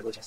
给我钱。